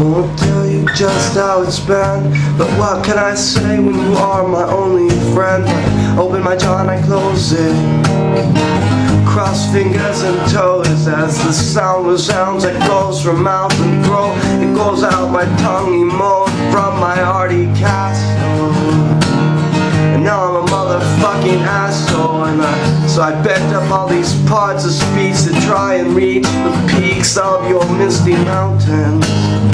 Won't tell you just how it's been. But what can I say when you are my only friend? I open my jaw and I close it. Cross fingers and toes as the sound resounds It goes from mouth and throat. It goes out my tongue emote from my hearty castle And now I'm a motherfucking asshole And I, so I bent up all these parts of speech To try and reach the peaks of your misty mountains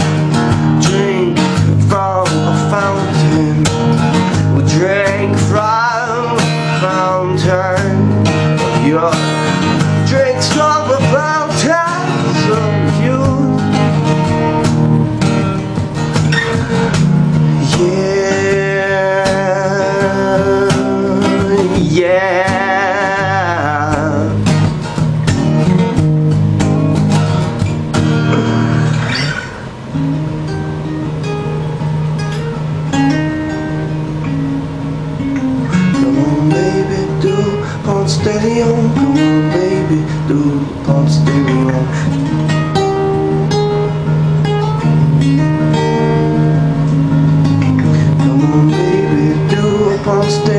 steady on. Come on, baby, do pon steady on. Come on, baby, do pon steady